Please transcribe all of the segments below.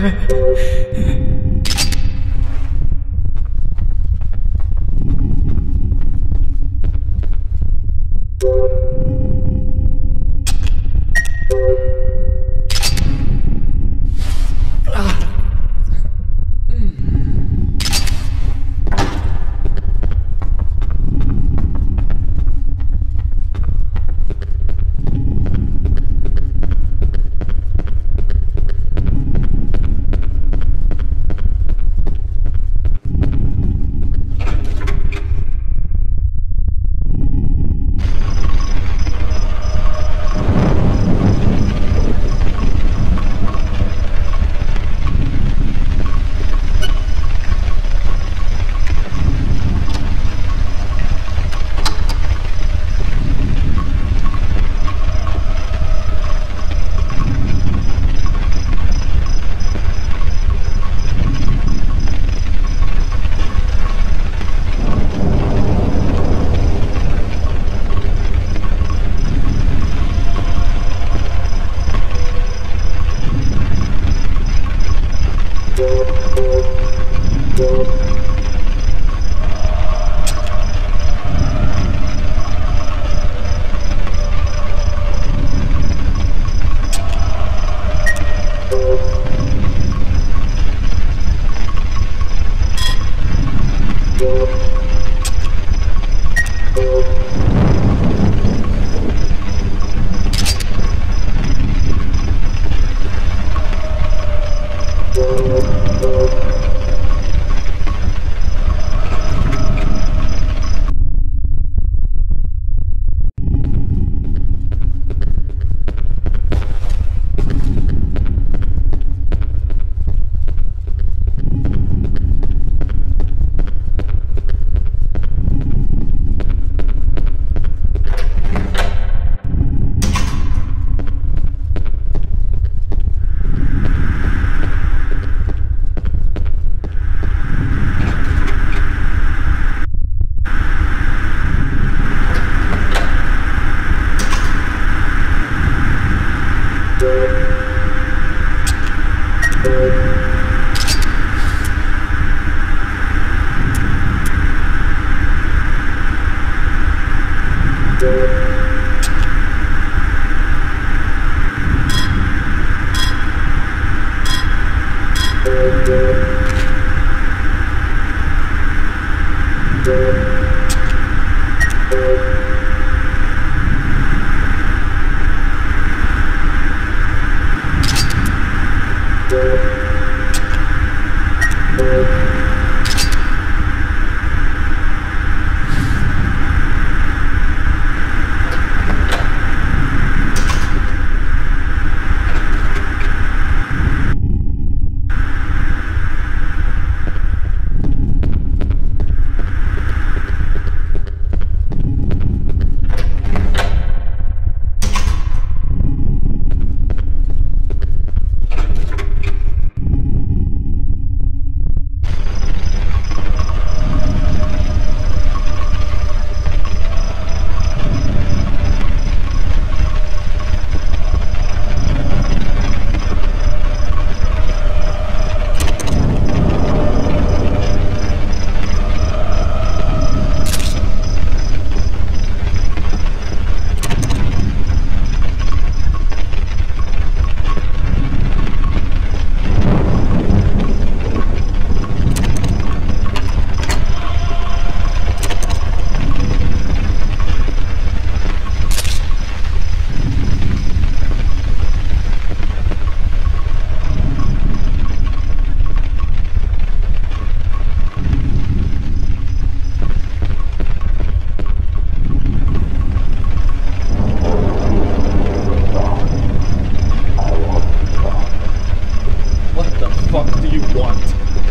哎。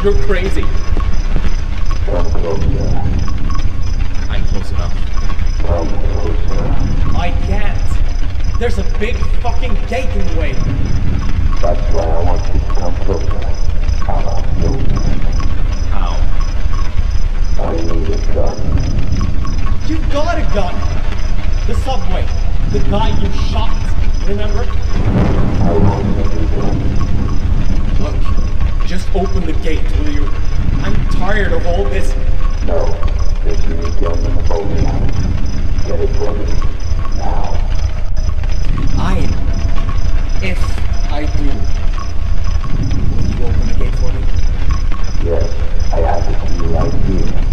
You're crazy. Come closer. I'm close enough. I can't. There's a big fucking gate in the way. That's why I want you to come closer. I'll move. How? I need a gun. You got a gun. The subway. The guy you shot. Remember? I want. Just open the gate, will you? I'm tired of all this. No. There's a new gun in the bowling alley. Get it for me. Now. I. If I do. Will you open the gate for me? Yes, I have the key right here.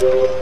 There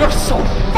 You're so